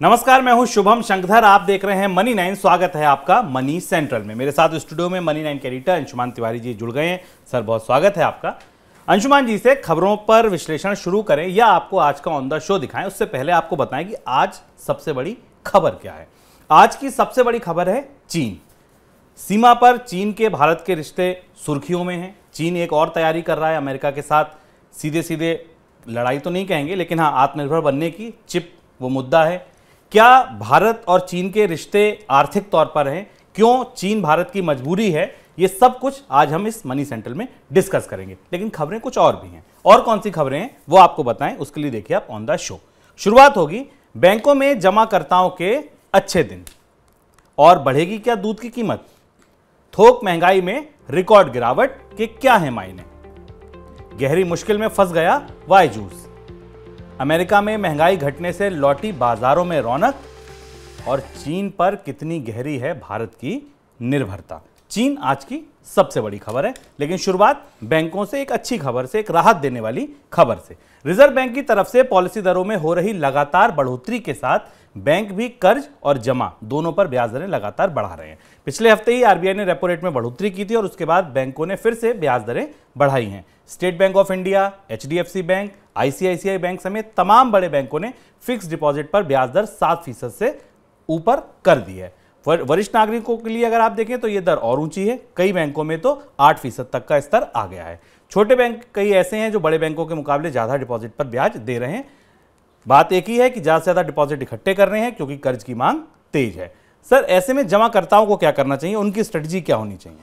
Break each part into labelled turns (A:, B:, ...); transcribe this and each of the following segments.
A: नमस्कार, मैं हूँ शुभम शंकधर। आप देख रहे हैं मनी नाइन। स्वागत है आपका मनी सेंट्रल में। मेरे साथ स्टूडियो में मनी नाइन के एडिटर अंशुमान तिवारी जी जुड़ गए हैं। सर, बहुत स्वागत है आपका। अंशुमान जी से खबरों पर विश्लेषण शुरू करें या आपको आज का ऑन द शो दिखाएँ। उससे पहले आपको बताएँ कि आज सबसे बड़ी खबर क्या है। आज की सबसे बड़ी खबर है चीन। सीमा पर चीन के भारत के रिश्ते सुर्खियों में हैं। चीन एक और तैयारी कर रहा है अमेरिका के साथ। सीधे सीधे लड़ाई तो नहीं कहेंगे, लेकिन हाँ आत्मनिर्भर बनने की चिप, वो मुद्दा है। क्या भारत और चीन के रिश्ते आर्थिक तौर पर हैं? क्यों चीन भारत की मजबूरी है? ये सब कुछ आज हम इस मनी सेंट्रल में डिस्कस करेंगे। लेकिन खबरें कुछ और भी हैं। और कौन सी खबरें हैं, वो आपको बताएँ, उसके लिए देखिए आप ऑन द शो। शुरुआत होगी, बैंकों में जमाकर्ताओं के अच्छे दिन। और बढ़ेगी क्या दूध की कीमत? थोक महँगाई में रिकॉर्ड गिरावट के क्या है मायने? गहरी मुश्किल में फंस गया वाई जूस। अमेरिका में महँगाई घटने से लौटी बाजारों में रौनक और चीन पर कितनी गहरी है भारत की निर्भरता। चीन आज की सबसे बड़ी खबर है, लेकिन शुरुआत बैंकों से, एक अच्छी खबर से, एक राहत देने वाली खबर से। रिज़र्व बैंक की तरफ़ से पॉलिसी दरों में हो रही लगातार बढ़ोतरी के साथ बैंक भी कर्ज और जमा दोनों पर ब्याज दरें लगातार बढ़ा रहे हैं। पिछले हफ़्ते ही आरबीआई ने रेपो रेट में बढ़ोतरी की थी और उसके बाद बैंकों ने फिर से ब्याज दरें बढ़ाई हैं। State Bank of India, HDFC bank, ICICI bank समेत तमाम बड़े बैंकों ने फिक्स डिपॉजिट पर ब्याज दर सात फ़ीसद से ऊपर कर दी है। वरिष्ठ नागरिकों के लिए अगर आप देखें तो ये दर और ऊँची है। कई बैंकों में तो आठ फ़ीसद तक का स्तर आ गया है। छोटे बैंक कई ऐसे हैं जो बड़े बैंकों के मुकाबले ज़्यादा डिपॉजिट पर ब्याज दे रहे हैं। बात एक ही है कि ज़्यादा से ज़्यादा डिपॉजिट इकट्ठे कर रहे हैं क्योंकि कर्ज की मांग तेज है। सर, ऐसे में जमाकर्ताओं को क्या करना चाहिए? उनकी स्ट्रेटजी क्या होनी चाहिए?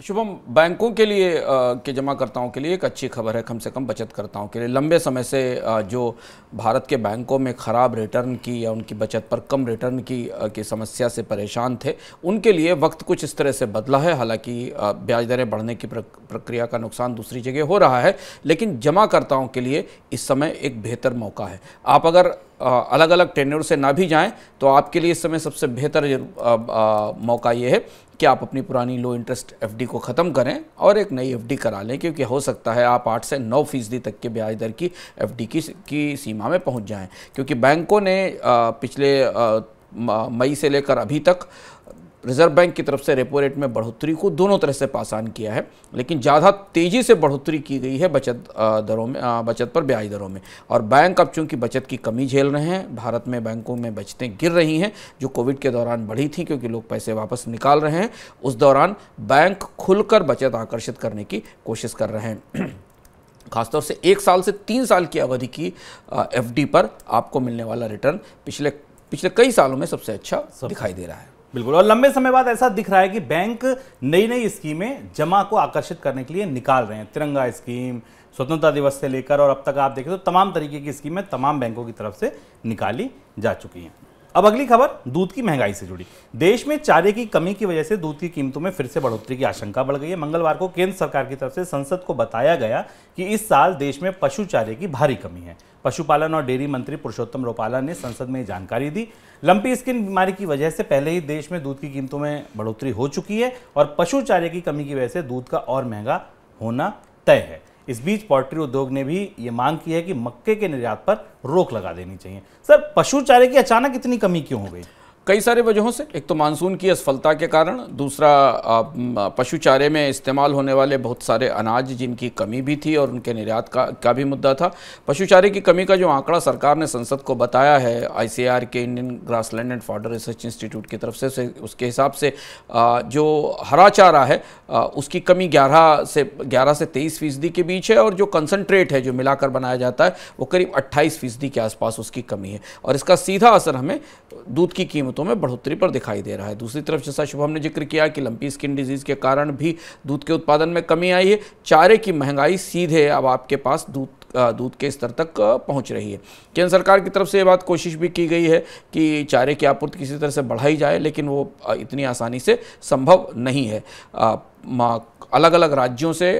B: शुभम, बैंकों के लिए के जमाकर्ताओं के लिए एक अच्छी खबर है, कम से कम बचतकर्ताओं के लिए। लंबे समय से जो भारत के बैंकों में ख़राब रिटर्न की या उनकी बचत पर कम रिटर्न की की समस्या से परेशान थे, उनके लिए वक्त कुछ इस तरह से बदला है। हालाँकि ब्याज दरें बढ़ने की प्रक- प्रक्रिया का नुकसान दूसरी जगह हो रहा है, लेकिन जमाकर्ताओं के लिए इस समय एक बेहतर मौका है। आप अगर अलग अलग टेन्योर से ना भी जाएँ तो आपके लिए इस समय सबसे बेहतर मौका ये है कि आप अपनी पुरानी लो इंटरेस्ट एफडी को ख़त्म करें और एक नई एफडी करा लें, क्योंकि हो सकता है आप आठ से नौ फ़ीसदी तक के ब्याज दर की एफडी की की सीमा में पहुँच जाएँ। क्योंकि बैंकों ने पिछले मई से लेकर अभी तक रिज़र्व बैंक की तरफ़ से रेपो रेट में बढ़ोतरी को दोनों तरह से पासान किया है लेकिन ज़्यादा तेज़ी से बढ़ोतरी की गई है बचत दरों में बचत पर ब्याज दरों में। और बैंक अब चूँकि बचत की कमी झेल रहे हैं भारत में बैंकों में बचतें गिर रही हैं जो कोविड के दौरान बढ़ी थी क्योंकि लोग पैसे वापस निकाल रहे हैं उस दौरान बैंक खुलकर बचत आकर्षित करने की कोशिश कर रहे हैं। खासतौर से एक साल से तीन साल की अवधि की एफडी पर आपको मिलने वाला रिटर्न पिछले पिछले कई सालों में सबसे अच्छा दिखाई दे रहा है।
A: बिल्कुल। और लंबे समय बाद ऐसा दिख रहा है कि बैंक नई नई स्कीमें जमा को आकर्षित करने के लिए निकाल रहे हैं। तिरंगा स्कीम, स्वतंत्रता दिवस से लेकर और अब तक आप देखें तो तमाम तरीके की स्कीमें तमाम बैंकों की तरफ़ से निकाली जा चुकी हैं। अब अगली खबर, दूध की महँगाई से जुड़ी। देश में चारे की कमी की वजह से दूध की कीमतों में फिर से बढ़ोतरी की आशंका बढ़ गई है। मंगलवार को केंद्र सरकार की तरफ़ से संसद को बताया गया कि इस साल देश में पशु चारे की भारी कमी है। पशुपालन और डेयरी मंत्री पुरुषोत्तम रोपाला ने संसद में जानकारी दी। लंपी स्किन बीमारी की वजह से पहले ही देश में दूध की कीमतों में बढ़ोतरी हो चुकी है और पशु चारे की कमी की वजह से दूध का और महँगा होना तय है। इस बीच पोल्ट्री उद्योग ने भी ये मांग की है कि मक्के के निर्यात पर रोक लगा देनी चाहिए। सर, पशु चारे की अचानक इतनी कमी क्यों हो गई?
B: कई सारे वजहों से। एक तो मानसून की असफलता के कारण दूसरा पशु चारे में इस्तेमाल होने वाले बहुत सारे अनाज जिनकी कमी भी थी और उनके निर्यात का का भी मुद्दा था। पशु चारे की कमी का जो आंकड़ा सरकार ने संसद को बताया है आईसीआर के Indian grassland and fodder research institute की तरफ़ से, से उसके हिसाब से जो हरा चारा है उसकी कमी 11 से 11 से 23 फ़ीसदी के बीच है और जो कंसनट्रेट है जो मिलाकर बनाया जाता है वो करीब 28 फ़ीसदी के आसपास उसकी कमी है। और इसका सीधा असर हमें दूध की कीमतों में बढ़ोतरी पर दिखाई दे रहा है। दूसरी तरफ़ जैसा शुभम ने ज़िक्र किया कि लंपी स्किन डिज़ीज़ के कारण भी दूध के उत्पादन में कमी आई है। चारे की महँगाई सीधे अब आपके पास दूध दूध के स्तर तक पहुँच रही है। केंद्र सरकार की तरफ़ से ये बात कोशिश भी की गई है कि चारे की आपूर्ति किसी तरह से बढ़ाई जाए, लेकिन वो इतनी आसानी से संभव नहीं है। अलग अलग राज्यों से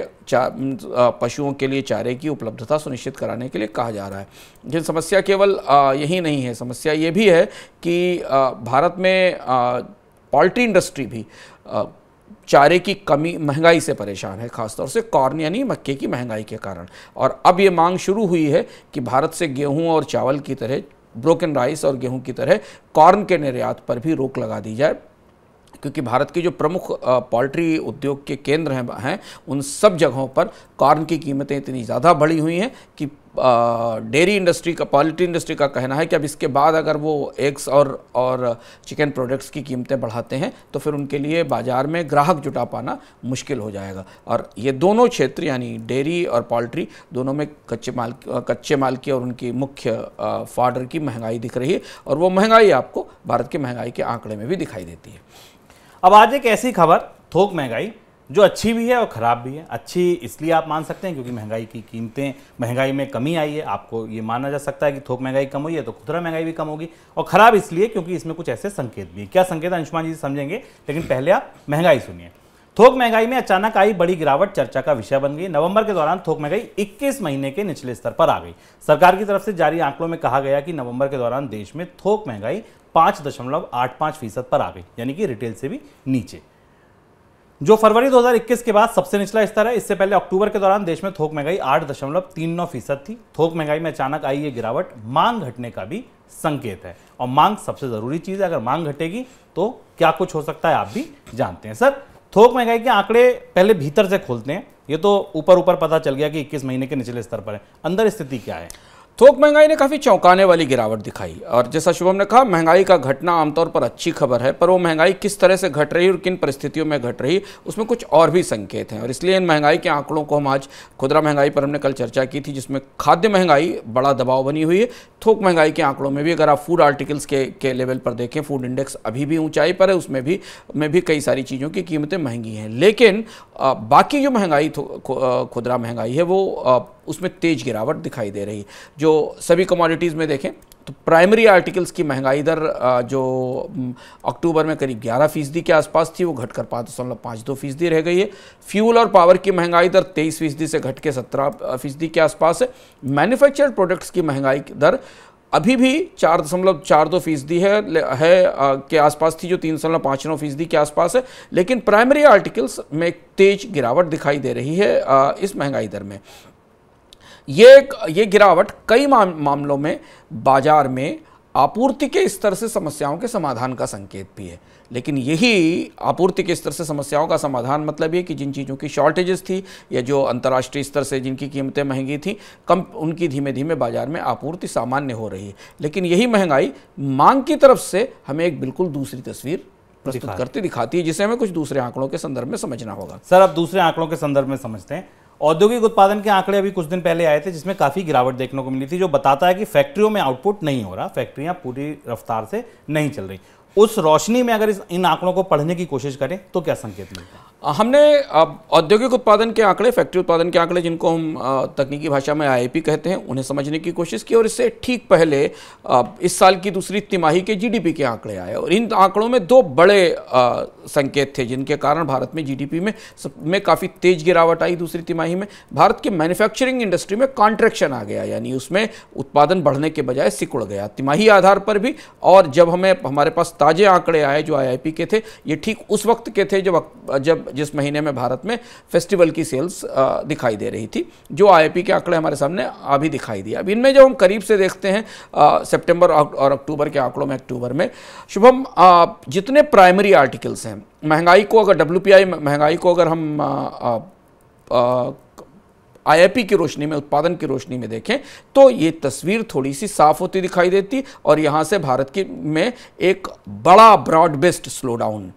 B: पशुओं के लिए चारे की उपलब्धता सुनिश्चित कराने के लिए कहा जा रहा है। लेकिन समस्या केवल यही नहीं है। समस्या ये भी है कि भारत में पोल्ट्री इंडस्ट्री भी चारे की कमी महँगाई से परेशान है, खासतौर से कॉर्न यानी मक्के की महँगाई के कारण। और अब ये मांग शुरू हुई है कि भारत से गेहूँ और चावल की तरह ब्रोकन राइस और गेहूँ की तरह कॉर्न के निर्यात पर भी रोक लगा दी जाए, क्योंकि भारत के जो प्रमुख पोल्ट्री उद्योग के केंद्र हैं हैं, उन सब जगहों पर कॉर्न की कीमतें इतनी ज़्यादा बढ़ी हुई हैं कि डेयरी इंडस्ट्री का, पोल्ट्री इंडस्ट्री का कहना है कि अब इसके बाद अगर वो एग्स और और चिकन प्रोडक्ट्स की कीमतें बढ़ाते हैं तो फिर उनके लिए बाज़ार में ग्राहक जुटा पाना मुश्किल हो जाएगा। और ये दोनों क्षेत्र, यानी डेयरी और पोल्ट्री, दोनों में कच्चे माल कच्चे माल की और उनकी मुख्य फॉर्डर की महँगाई दिख रही है, और वो महँगाई आपको भारत की महँगाई के आंकड़े में भी दिखाई देती है।
A: अब आज एक ऐसी खबर, थोक महँगाई जो अच्छी भी है और ख़राब भी है। अच्छी इसलिए आप मान सकते हैं क्योंकि महँगाई की कीमतें, महँगाई में कमी आई है। आपको ये माना जा सकता है कि थोक महँगाई कम हुई है तो खुदरा महँगाई भी कम होगी और ख़राब इसलिए क्योंकि इसमें कुछ ऐसे संकेत भी हैं। क्या संकेत अंशुमान जी समझेंगे, लेकिन पहले आप महँगाई सुनिए। थोक महँगाई में अचानक आई बड़ी गिरावट चर्चा का विषय बन गई। नवंबर के दौरान थोक महँगाई 21 महीने के निचले स्तर पर आ गई। सरकार की तरफ़ से जारी आंकड़ों में कहा गया कि नवंबर के दौरान देश में थोक महँगाई पाँच दशमलव आठ पाँच फ़ीसद पर आ गई, यानी कि रिटेल से भी नीचे। जो फरवरी 2021 के बाद सबसे निचला स्तर है, इससे पहले अक्टूबर के दौरान देश में थोक महँगाई आठ दशमलव तीन नौ फ़ीसद थी। थोक महँगाई में अचानक आई ये गिरावट, मांग घटने का भी संकेत है। और मांग सबसे ज़रूरी चीज़ है, अगर मांग घटेगी तो क्या कुछ हो सकता है, आप भी जानते हैं। सर, थोक महँगाई के आंकड़े पहले भीतर से खोलते हैं। ये तो ऊपर ऊपर पता चल गया कि 21 महीने के निचले स्तर पर है। अंदर स्थिति क्या है?
B: थोक महँगाई ने काफ़ी चौंकाने वाली गिरावट दिखाई। और जैसा शुभम ने कहा, महँगाई का घटना आमतौर पर अच्छी खबर है, पर वो महँगाई किस तरह से घट रही और किन परिस्थितियों में घट रही, उसमें कुछ और भी संकेत हैं। और इसलिए इन महँगाई के आंकड़ों को हम आज खुदरा महँगाई पर हमने कल चर्चा की थी, जिसमें खाद्य महँगाई बड़ा दबाव बनी हुई है। थोक महँगाई के आंकड़ों में भी अगर आप फ़ूड आर्टिकल्स के के लेवल पर देखें फ़ूड इंडेक्स अभी भी ऊंचाई पर है, उसमें भी, में भी कई सारी चीज़ों की कीमतें महँगी हैं। लेकिन बाकी जो महँगाई खुदरा महँगाई है, वो उसमें तेज गिरावट दिखाई दे रही। है जो सभी कमोडिटीज़ में देखें तो प्राइमरी आर्टिकल्स की महँगाई दर जो अक्टूबर में करीब 11 फ़ीसदी के आसपास थी वो घटकर पाँच दशमलव पाँच दो फ़ीसदी रह गई है। फ्यूल और पावर की महँगाई दर तेईस फ़ीसदी से घट के सत्रह फ़ीसदी के आसपास है। मैन्युफैक्चर्ड प्रोडक्ट्स की महँगाई दर अभी भी चार दशमलव चार दो फ़ीसदी है है अ, के आसपास थी जो तीन दशमलव पाँच नौ फ़ीसदी के आसपास है। लेकिन प्राइमरी आर्टिकल्स में तेज गिरावट दिखाई दे रही है अ, इस महँगाई दर में। ये ये गिरावट कई माम, मामलों में बाज़ार में आपूर्ति के स्तर से समस्याओं के समाधान का संकेत भी है। लेकिन यही आपूर्ति के स्तर से समस्याओं का समाधान मतलब ये कि जिन चीज़ों की शॉर्टेजेस थी या जो अंतर्राष्ट्रीय स्तर से जिनकी कीमतें महँगी थी कम उनकी धीमे धीमे बाज़ार में आपूर्ति सामान्य हो रही है। लेकिन यही महँगाई मांग की तरफ़ से हमें एक बिल्कुल दूसरी तस्वीर प्रस्तुत करती दिखाती है जिसे हमें कुछ दूसरे आंकड़ों के संदर्भ में समझना होगा।
A: सर अब दूसरे आंकड़ों के संदर्भ में समझते हैं। औद्योगिक उत्पादन के आंकड़े अभी कुछ दिन पहले आए थे, जिसमें काफ़ी गिरावट देखने को मिली थी, जो बताता है कि फैक्ट्रियों में आउटपुट नहीं हो रहा, फैक्ट्रियाँ पूरी रफ्तार से नहीं चल रही। उस रोशनी में अगर इस इन आंकड़ों को पढ़ने की कोशिश करें तो क्या संकेत मिलता है?
B: हमने औद्योगिक उत्पादन के आंकड़े, फैक्ट्री उत्पादन के आंकड़े, जिनको हम तकनीकी भाषा में आईआईपी कहते हैं, उन्हें समझने की कोशिश की और इससे ठीक पहले इस साल की दूसरी तिमाही के जीडीपी के आंकड़े आए और इन आंकड़ों में दो बड़े संकेत थे, जिनके कारण भारत में जीडीपी में में काफ़ी तेज गिरावट आई दूसरी तिमाही में। भारत के मैन्युफैक्चरिंग इंडस्ट्री में कॉन्ट्रैक्शन आ गया, यानी उसमें उत्पादन बढ़ने के बजाय सिकुड़ गया। तिमाही आधार पर भी, और जब हमें, हमारे पास ताजे आंकड़े आए जो आईआईपी के थे, ये ठीक उस वक्त के थे, जब जब जिस महीने में भारत में फेस्टिवल की सेल्स दिखाई दे रही थी जो आईआईपी के आंकड़े हमारे सामने अभी दिखाई दिए। अब इनमें जब हम करीब से देखते हैं सितंबर और अक्टूबर के आंकड़ों में अक्टूबर में शुभम जितने प्राइमरी आर्टिकल्स हैं महँगाई को अगर डब्ल्यू महँगाई को अगर हम अ, अ, आईआईपी की रोशनी में उत्पादन की रोशनी में देखें तो ये तस्वीर थोड़ी सी साफ़ होती दिखाई देती और यहाँ से भारत की में एक बड़ा ब्रॉड बेस्ड स्लो डाउन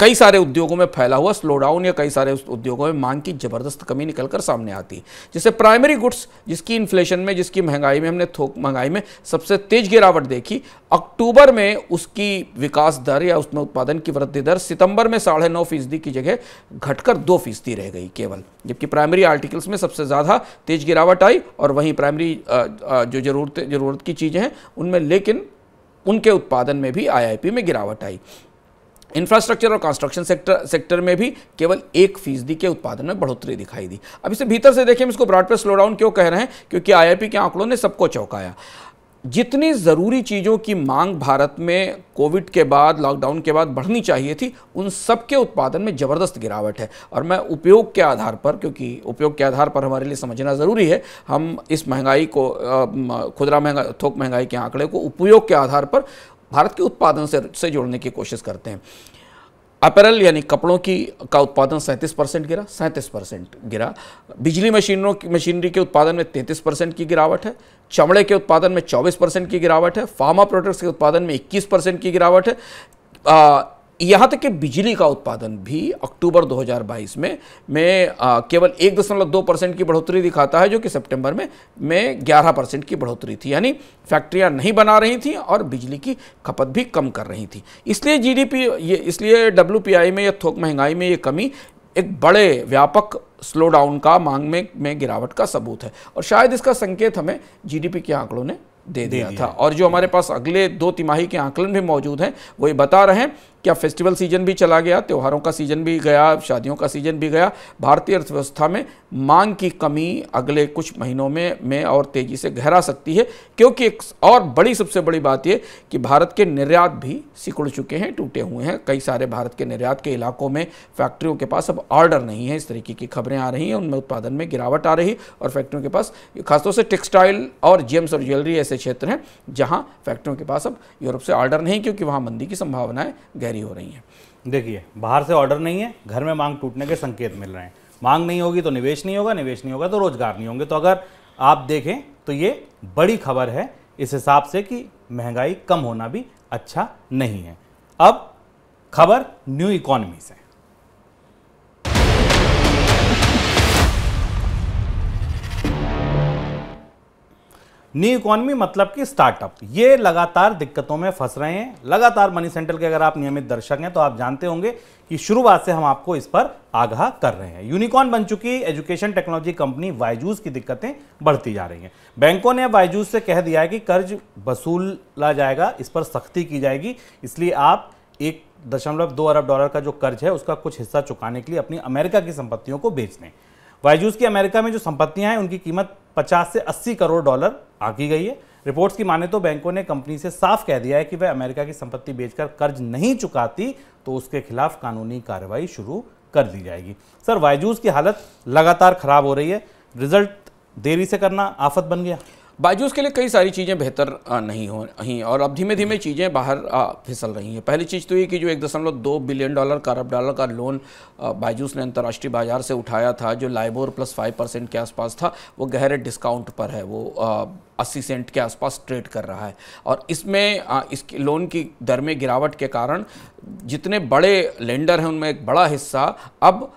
B: कई सारे उद्योगों में फैला हुआ स्लोडाउन या कई सारे उद्योगों में मांग की ज़बरदस्त कमी निकलकर सामने आती है। जैसे प्राइमरी गुड्स जिसकी इन्फ्लेशन में, जिसकी महँगाई में, हमने थोक, महँगाई में सबसे तेज गिरावट देखी। अक्टूबर में उसकी विकास दर या उसमें उत्पादन की वृद्धि दर सितंबर में साढ़े नौ फ़ीसदी की जगह घटकर दो फ़ीसदी रह गई केवल। जबकि प्राइमरी आर्टिकल्स में सबसे ज़्यादा तेज गिरावट आई और वहीं प्राइमरी जो ज़रूरत ज़रूरत की चीज़ें हैं, उनमें लेकिन उनके उत्पादन में भी आईआईपी में गिरावट आई। इंफ्रास्ट्रक्चर और कंस्ट्रक्शन सेक्टर सेक्टर में भी केवल एक फ़ीसदी के उत्पादन में बढ़ोतरी दिखाई दी। अब इसे भीतर से देखें इसको ब्रॉड पे स्लो डाउन क्यों कह रहे हैं? क्योंकि आईआईपी के आंकड़ों ने सबको चौंकाया। जितनी ज़रूरी चीज़ों की मांग भारत में कोविड के बाद लॉकडाउन के बाद बढ़नी चाहिए थी, उन सब के उत्पादन में ज़बरदस्त गिरावट है। और मैं उपयोग के आधार पर, क्योंकि उपयोग के आधार पर हमारे लिए समझना ज़रूरी है, हम इस महँगाई को खुदरा महँगा, थोक महँगाई के आंकड़े को उपयोग के आधार पर भारत के उत्पादन से से जोड़ने की कोशिश करते हैं। अपैरल यानी कपड़ों की, का उत्पादन सैंतीस परसेंट गिरा, सैंतीस परसेंट गिरा। बिजली मशीनों की, मशीनरी के उत्पादन में तैंतीस परसेंट की गिरावट है। चमड़े के उत्पादन में चौबीस परसेंट की गिरावट है। फार्मा प्रोडक्ट्स के उत्पादन में इक्कीस परसेंट की गिरावट है। यहाँ तक कि बिजली का उत्पादन भी अक्टूबर 2022 में में आ, केवल एक दशमलव दो परसेंट की बढ़ोतरी दिखाता है जो कि सितंबर में में 11 परसेंट की बढ़ोतरी थी। यानी फैक्ट्रियाँ नहीं बना रही थी और बिजली की खपत भी कम कर रही थी। इसलिए जीडीपी ये इसलिए डब्ल्यू में या थोक महँगाई में ये कमी एक बड़े व्यापक स्लो डाउन का मांग में में गिरावट का सबूत है। और शायद इसका संकेत हमें जीडीपी के आंकड़ों ने दे दिया, दिया। था। और जो हमारे पास अगले दो तिमाही के आंकलन भी मौजूद हैं वो ये बता रहे हैं क्या फेस्टिवल सीज़न भी चला गया, त्योहारों का सीज़न भी गया, शादियों का सीज़न भी गया। भारतीय अर्थव्यवस्था में मांग की कमी अगले कुछ महीनों में में और तेज़ी से गहरा सकती है, क्योंकि एक और बड़ी सबसे बड़ी बात यह कि भारत के निर्यात भी सिकुड़ चुके हैं, टूटे हुए हैं। कई सारे भारत के निर्यात के इलाकों में फैक्ट्रियों के पास अब ऑर्डर नहीं है। इस तरीके की खबरें आ रही हैं, उनमें उत्पादन में गिरावट आ रही और फैक्ट्रियों के पास, खासतौर से टेक्सटाइल और जेम्स और ज्वेलरी ऐसे क्षेत्र हैं जहाँ फैक्ट्रियों के पास अब यूरोप से ऑर्डर नहीं, क्योंकि वहाँ मंदी की संभावनाएँ गहरी हो रही हैं।
A: देखिए, बाहर से ऑर्डर नहीं है, घर में मांग टूटने के संकेत मिल रहे हैं। मांग नहीं होगी तो निवेश नहीं होगा, निवेश नहीं होगा तो रोज़गार नहीं होंगे। तो अगर आप देखें तो ये बड़ी खबर है इस हिसाब से कि महँगाई कम होना भी अच्छा नहीं है। अब खबर न्यू इकोनॉमी से। न्यू इकोनॉमी मतलब कि स्टार्टअप। ये लगातार दिक्कतों में फंस रहे हैं। लगातार मनी सेंट्रल के अगर आप नियमित दर्शक हैं तो आप जानते होंगे कि शुरुआत से हम आपको इस पर आगाह कर रहे हैं। यूनिकॉर्न बन चुकी एजुकेशन टेक्नोलॉजी कंपनी वाइजूस की दिक्कतें बढ़ती जा रही हैं। बैंकों ने वाइजूस से कह दिया है कि कर्ज वसूला जाएगा, इस पर सख्ती की जाएगी। इसलिए आप एक दशमलव दो अरब डॉलर का जो कर्ज है, उसका कुछ हिस्सा चुकाने के लिए अपनी अमेरिका की संपत्तियों को बेच दें। वाइजूस की अमेरिका में जो संपत्तियाँ हैं, उनकी कीमत 50 से 80 करोड़ डॉलर आकी गई है। रिपोर्ट्स की माने तो बैंकों ने कंपनी से साफ़ कह दिया है कि वह अमेरिका की संपत्ति बेचकर कर्ज नहीं चुकाती तो उसके खिलाफ कानूनी कार्रवाई शुरू कर दी जाएगी। सर, वायजूस की हालत लगातार खराब हो रही है। रिज़ल्ट देरी से करना आफत बन गया।
B: बाजूस के लिए कई सारी चीज़ें बेहतर नहीं हो रही और अब धीमे धीमे चीज़ें बाहर फिसल रही हैं। पहली चीज़ तो ये कि जो एक दशमलव दो बिलियन डॉलर का अरब डॉलर का लोन बायजूस ने अंतर्राष्ट्रीय बाज़ार से उठाया था, जो लाइबोर प्लस फाइव परसेंट के आसपास था, वो गहरे डिस्काउंट पर है, वो अस्सी सेंट के आसपास ट्रेड कर रहा है। और इसमें इस लोन की दर में गिरावट के कारण जितने बड़े लेंडर हैं, उनमें एक बड़ा हिस्सा अब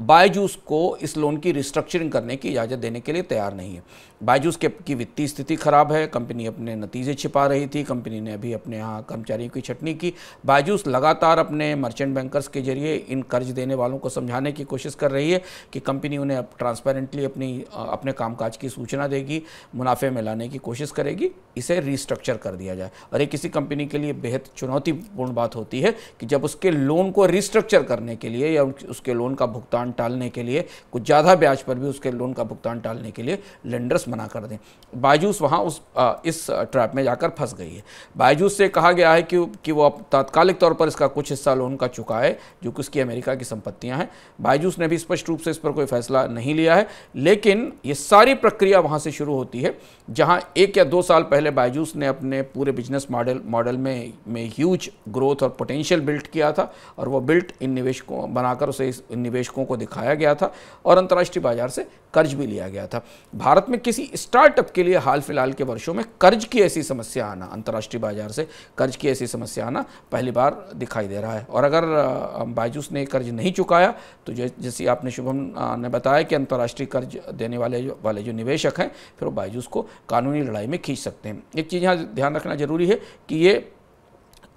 B: बायजूस को इस लोन की रिस्ट्रक्चरिंग करने की इजाज़त देने के लिए तैयार नहीं है। बायजूस के की वित्तीय स्थिति खराब है, कंपनी अपने नतीजे छिपा रही थी, कंपनी ने अभी अपने यहाँ कर्मचारियों की छटनी की। बायजूस लगातार अपने मर्चेंट बैंकर्स के ज़रिए इन कर्ज देने वालों को समझाने की कोशिश कर रही है कि कंपनी उन्हें अब ट्रांसपेरेंटली अपनी अपने कामकाज की सूचना देगी, मुनाफे में लाने की कोशिश करेगी, इसे रिस्ट्रक्चर कर दिया जाए। और ये किसी कंपनी के लिए बेहद चुनौतीपूर्ण बात होती है कि जब उसके लोन को रिस्ट्रक्चर करने के लिए या उसके लोन का भुगतान टालने के लिए, कुछ ज़्यादा ब्याज पर भी उसके लोन का भुगतान टालने के लिए लेंडर्स मना कर दें। बायजूस वहाँ उस आ, इस ट्रैप में जाकर फंस गई है। बायजूस से कहा गया है कि कि वो अब तात्कालिक तौर पर इसका कुछ हिस्सा लोन का चुकाए जो कि उसकी अमेरिका की संपत्तियाँ हैं। बायजूस ने भी स्पष्ट रूप से इस पर कोई फैसला नहीं लिया है लेकिन ये सारी प्रक्रिया वहाँ से शुरू होती है जहाँ एक या दो साल पहले बायजूस ने अपने पूरे बिज़नेस मॉडल मॉडल में में ह्यूज ग्रोथ और पोटेंशियल बिल्ट किया था और वो बिल्ट इन निवेशकों बनाकर उसे इस निवेशकों को दिखाया गया था और अंतर्राष्ट्रीय बाज़ार से कर्ज भी लिया गया था। भारत में किसी स्टार्टअप के लिए हाल फ़िलहाल के वर्षों में कर्ज की ऐसी समस्या आना, अंतर्राष्ट्रीय बाज़ार से कर्ज की ऐसी समस्या आना पहली बार दिखाई दे रहा है। और अगर बायजूस ने कर्ज नहीं चुकाया तो जैसे आपने शुभम ने बताया कि अंतर्राष्ट्रीय कर्ज देने वाले जो वाले जो निवेशक हैं, फिर वो बायजूस को कानूनी लड़ाई में खींच सकते हैं। एक चीज़ यहाँ ध्यान रखना ज़रूरी है कि ये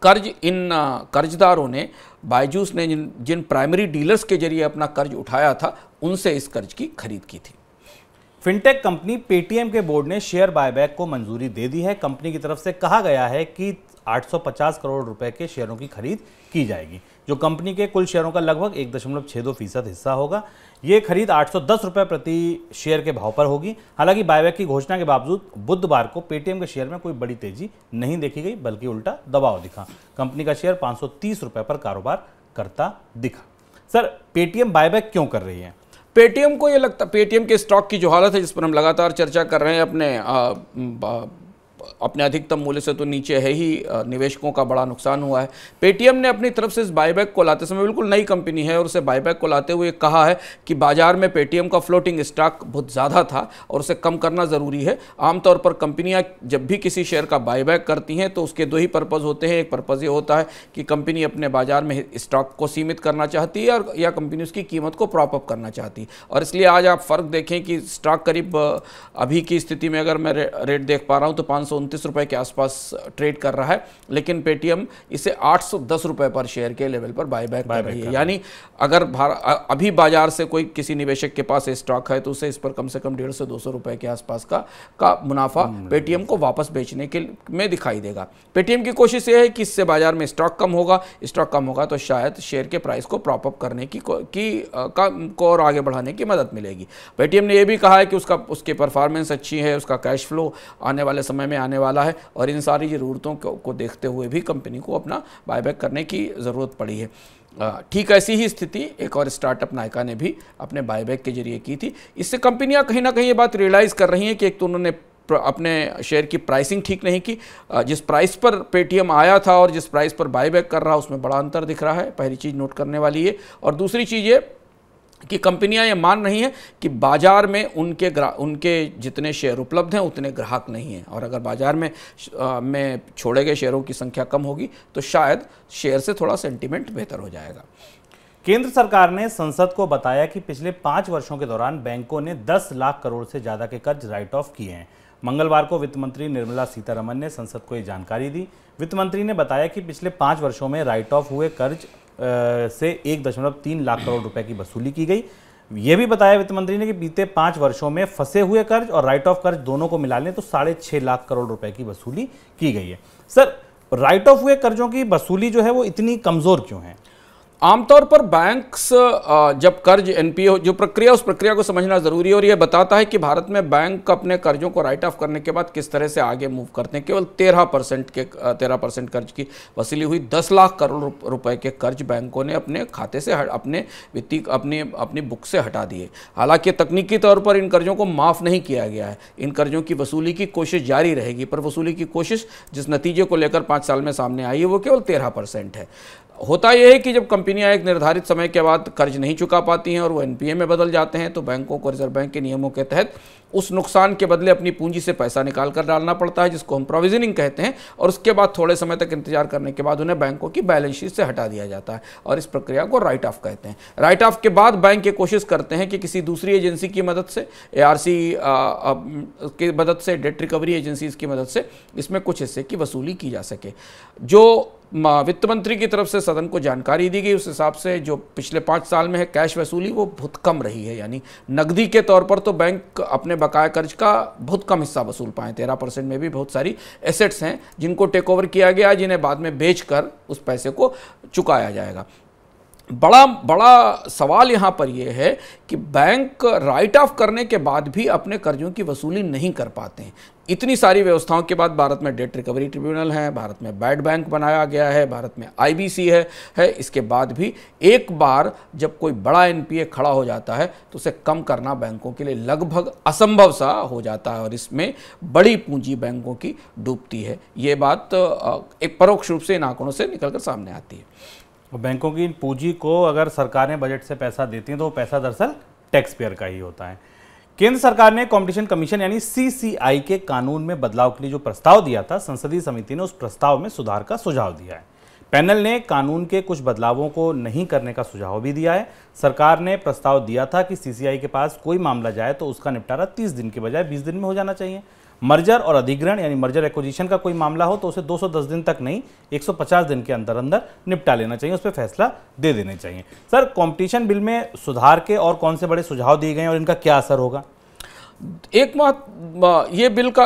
B: कर्ज इन कर्जदारों ने, बायजूस ने जिन जिन प्राइमरी डीलर्स के ज़रिए अपना कर्ज उठाया था उनसे इस कर्ज की खरीद की थी।
A: फिनटेक कंपनी पेटीएम के बोर्ड ने शेयर बायबैक को मंजूरी दे दी है। कंपनी की तरफ़ से कहा गया है कि 850 करोड़ रुपए के शेयरों की खरीद की जाएगी, जो कंपनी के कुल शेयरों का लगभग एक दशमलव छः दो फ़ीसद हिस्सा होगा। ये खरीद 810 रुपए प्रति शेयर के भाव पर होगी। हालाँकि बायबैक की घोषणा के बावजूद बुधवार को पेटीएम के शेयर में कोई बड़ी तेज़ी नहीं देखी गई, बल्कि उल्टा दबाव दिखा। कंपनी का शेयर 530 रुपए पर कारोबार करता दिखा। सर पेटीएम बायबैक क्यों कर रही है?
B: पेटीएम को ये लगता पेटीएम के स्टॉक की जो हालत है जिस पर हम लगातार चर्चा कर रहे हैं अपने आ, ब- अपने अधिकतम मूल्य से तो नीचे है ही निवेशकों का बड़ा नुकसान हुआ है। पेटीएम ने अपनी तरफ़ से इस बायबैक को लाते समय बिल्कुल नई कंपनी है और उसे बायबैक को लाते हुए कहा है कि बाज़ार में पेटीएम का फ्लोटिंग स्टॉक बहुत ज़्यादा था और उसे कम करना ज़रूरी है। आमतौर पर कंपनियाँ जब भी किसी शेयर का बायबैक करती हैं तो उसके दो ही पर्पज़ होते हैं। एक पर्पज़ ये होता है कि कंपनी अपने बाज़ार में स्टॉक को सीमित करना चाहती है और, या कंपनी उसकी कीमत को प्रॉपअप करना चाहती है। और इसलिए आज आप फ़र्क देखें कि स्टॉक करीब अभी की स्थिति में अगर मैं रेट देख पा रहा हूँ तो पाँच रुपए के आसपास ट्रेड कर रहा है लेकिन पेटीएम इसे 810 रुपए पर शेयर के लेवल पर बायबैक कर रही है। यानी अगर अभी बाज़ार से कोई किसी निवेशक के पास स्टॉक है तो उसे इस पर कम से कम डेढ़ से दो सौ रुपए के आसपास का का मुनाफा पेटीएम को वापस बेचने के में दिखाई देगा। पेटीएम की कोशिश ये है कि इससे बाज़ार में स्टॉक कम होगा। स्टॉक कम होगा तो शायद शेयर के प्राइस को प्रॉप अप करने की को, की का, को और आगे बढ़ाने की मदद मिलेगी। पेटीएम ने यह भी कहा है कि उसका उसकी परफॉर्मेंस अच्छी है उसका कैश फ्लो आने वाले समय में आने वाला है और इन सारी ज़रूरतों को, देखते हुए भी कंपनी को अपना बायबैक करने की ज़रूरत पड़ी है। ठीक ऐसी ही स्थिति एक और स्टार्टअप नायका ने भी अपने बायबैक के ज़रिए की थी। इससे कंपनियाँ कहीं ना कहीं ये बात रियलाइज़ कर रही हैं कि एक तो उन्होंने अपने शेयर की प्राइसिंग ठीक नहीं की। जिस प्राइस पर पेटीएम आया था और जिस प्राइस पर बायबैक कर रहा उसमें बड़ा अंतर दिख रहा है पहली चीज़ नोट करने वाली है और दूसरी चीज़ ये कि कंपनियाँ ये मान रही हैं कि बाज़ार में उनके उनके जितने शेयर उपलब्ध हैं उतने ग्राहक नहीं हैं। और अगर बाज़ार में अ, में छोड़े गए शेयरों की संख्या कम होगी तो शायद शेयर से थोड़ा सेंटीमेंट बेहतर हो जाएगा।
A: केंद्र सरकार ने संसद को बताया कि पिछले पाँच वर्षों के दौरान बैंकों ने 10 लाख करोड़ से ज़्यादा के कर्ज राइट ऑफ़ किए हैं। मंगलवार को वित्त मंत्री निर्मला सीतारमन ने संसद को ये जानकारी दी। वित्त मंत्री ने बताया कि पिछले पाँच वर्षों में राइट ऑफ़ हुए कर्ज से एक दशमलव तीन लाख करोड़ रुपए की वसूली की गई। यह भी बताया वित्त मंत्री ने कि बीते पाँच वर्षों में फंसे हुए कर्ज और राइट ऑफ़ कर्ज दोनों को मिला लें तो साढ़े छः लाख करोड़ रुपए की वसूली की गई है। सर राइट ऑफ़ हुए कर्जों की वसूली जो है वो इतनी कमज़ोर क्यों है?
B: आमतौर पर बैंक्स जब कर्ज एनपीए जो प्रक्रिया, उस प्रक्रिया को समझना ज़रूरी है और यह बताता है कि भारत में बैंक अपने कर्जों को राइट ऑफ़ करने के बाद किस तरह से आगे मूव करते हैं। केवल तेरह परसेंट के तेरह परसेंट कर्ज की वसूली हुई। दस लाख करोड़ रुपए के कर्ज बैंकों ने अपने खाते से अपने वित्तीय, अपनी अपनी बुक से हटा दिए। हालाँकि तकनीकी तौर पर इन कर्जों को माफ़ नहीं किया गया है। इन कर्जों की वसूली की कोशिश जारी रहेगी, पर वसूली की कोशिश जिस नतीजे को लेकर पाँच साल में सामने आई है, वो केवल तेरह है। होता यह है कि जब कंपनियाँ एक निर्धारित समय के बाद कर्ज नहीं चुका पाती हैं और वो एनपीए में बदल जाते हैं तो बैंकों को रिज़र्व बैंक के नियमों के तहत उस नुकसान के बदले अपनी पूंजी से पैसा निकाल कर डालना पड़ता है, जिसको हम प्रोविजनिंग कहते हैं, और उसके बाद थोड़े समय तक इंतज़ार करने के बाद उन्हें बैंकों की बैलेंस शीट से हटा दिया जाता है, और इस प्रक्रिया को राइट ऑफ़ कहते हैं। राइट ऑफ़ के बाद बैंक ये कोशिश करते हैं कि किसी दूसरी एजेंसी की मदद से ए की मदद से डेट रिकवरी एजेंसीज की मदद से इसमें कुछ हिस्से की वसूली की जा सके। जो वित्त मंत्री की तरफ़ से सदन को जानकारी दी गई, उस हिसाब से जो पिछले पाँच साल में है कैश वसूली वो बहुत कम रही है, यानी नकदी के तौर पर तो बैंक अपने बकाया कर्ज का बहुत कम हिस्सा वसूल पाए। तेरह परसेंट में भी बहुत सारी एसेट्स हैं जिनको टेक ओवर किया गया, जिन्हें बाद में बेचकर उस पैसे को चुकाया जाएगा। बड़ा बड़ा सवाल यहाँ पर यह है कि बैंक राइट ऑफ़ करने के बाद भी अपने कर्जों की वसूली नहीं कर पाते हैं। इतनी सारी व्यवस्थाओं के बाद भारत में डेट रिकवरी ट्रिब्यूनल है, भारत में बैड बैंक बनाया गया है, भारत में आईबीसी है है। इसके बाद भी एक बार जब कोई बड़ा एनपीए खड़ा हो जाता है तो उसे कम करना बैंकों के लिए लगभग असंभव सा हो जाता है और इसमें बड़ी पूंजी बैंकों की डूबती है। ये बात एक परोक्ष रूप से इन आंकड़ों से निकलकर सामने आती है।
A: और बैंकों की पूंजी को अगर सरकारें बजट से पैसा देती हैं तो वो पैसा दरअसल टैक्स पेयर का ही होता है। केंद्र सरकार ने कंपटीशन कमीशन यानी सीसीआई के कानून में बदलाव के लिए जो प्रस्ताव दिया था, संसदीय समिति ने उस प्रस्ताव में सुधार का सुझाव दिया है। पैनल ने कानून के कुछ बदलावों को नहीं करने का सुझाव भी दिया है। सरकार ने प्रस्ताव दिया था कि सीसीआई के पास कोई मामला जाए तो उसका निपटारा 30 दिन के बजाय 20 दिन में हो जाना चाहिए। मर्जर और अधिग्रहण, यानी मर्जर एक्विजिशन का कोई मामला हो तो उसे 210 दिन तक नहीं 150 दिन के अंदर अंदर निपटा लेना चाहिए, उस पर फैसला दे देने चाहिए। सर कंपटीशन बिल में सुधार के और कौन से बड़े सुझाव दिए गए हैं और इनका क्या असर होगा?
B: एक बात ये बिल का